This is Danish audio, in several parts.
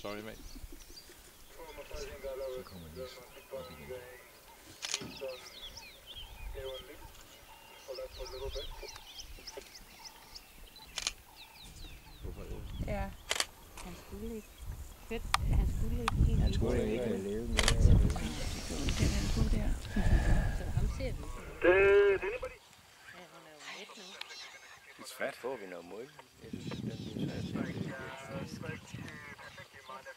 Sorry, mate. Så kommer de op igen. Hvorfor det? Ja. Han skulle ikke. Fedt. Han skulle ikke helt. Han skulle ikke have levet med. Den er god der. Så ham ser vi. Ja, hun er jo midt nu. Det er svært. Får vi noget mål? Jeg synes, den er svært.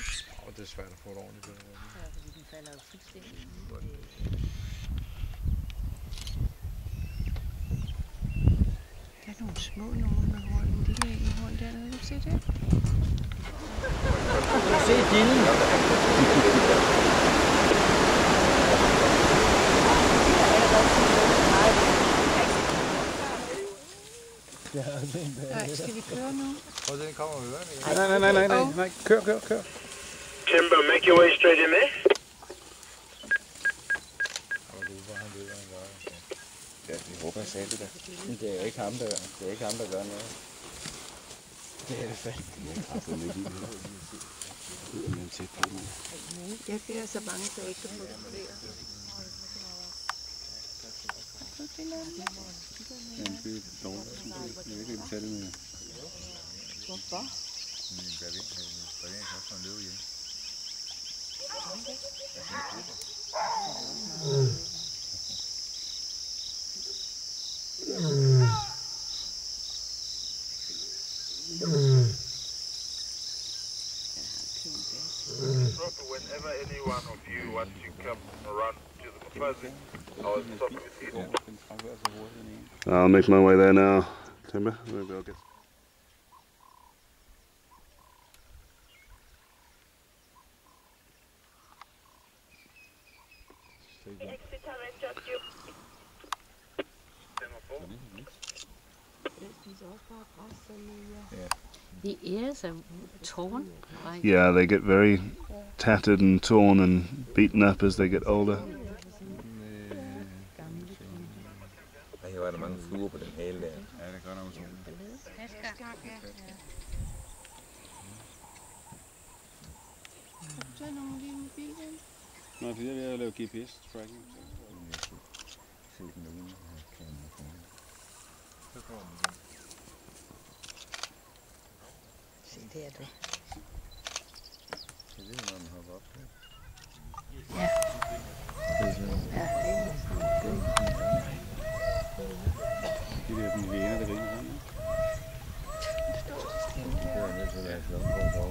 væk? Og det er svært at få et ordentligt billede. Ja, fordi den falder jo fuldstændig i. Der er nogle små nogle med horn. En lille en med horn dernede. Kan du se det? Se dillen. Nej, skal vi køre nu? Prøv at den kommer med ørerne. nej, nej, nej, nej, nej. Kør, kør, kør. Timber, make your way straight in there. Ja, vi håber, jeg sagde det der. Men det er jo ikke ham, der, det er ikke ham, der gør noget. Det er det fandme. Jeg har fået lidt i det. Er man tæt på nu. Jeg bliver så bange, så jeg ikke kan fotografere. Ja, det er dårligt. Jeg vil ikke betale med. Hvorfor? Men der vil ikke også en løve igen. Whenever any one of you wants to come around to the Mafazi, I will stop you. I'll make my way there now. Timber, maybe I'll get. The ears are torn. Like, Yeah, they get very tattered and torn and beaten up as they get older. Ej, hvor er der mange fluer på den hale der. Ja, det gør der utroligt. Nou, vind jij een leuk keepje is? Striking? Zeker doen. Dat kan wel. Zit hier toch? Zit hier man, hou op. Ja. Jullie hebben niet weer naar ring. Ja, dat is wel een wel.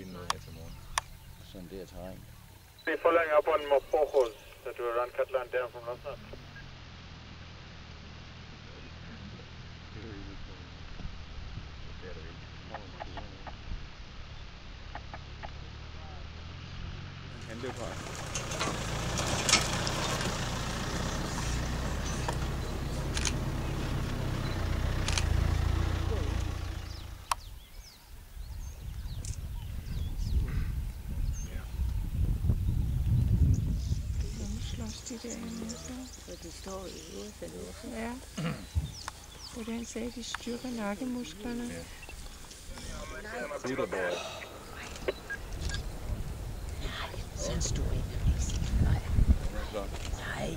be mowing every morning. Sunday at time. We're following up on Mopojos that were around Catalan down from last night. And do de de derinde. Så. Så de står i hovedfældet også. Ja. Den sagde, de styrker nakkemusklerne. Peterborg. Så stor en er ikke set. Nej. Nej.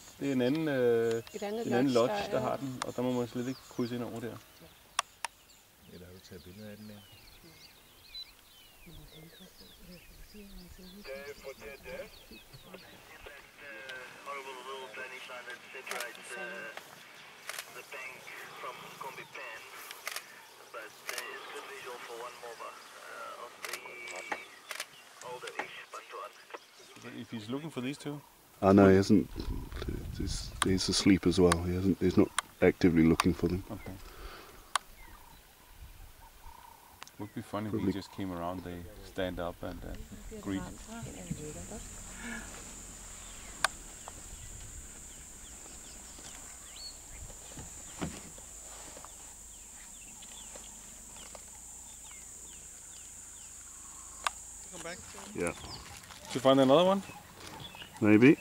Det er en anden, øh, en anden lodge, der der er- har den, og der må man slet ikke krydse ind over der. Eller har du taget billeder af den der? Uh, uh. If he's looking for these two, I know he hasn't. He's, he's asleep as well. He hasn't. He's not actively looking for them. okay. Would be funny if he just came around, they stand up and uh, greet. Yeah, Did you find another one? Maybe.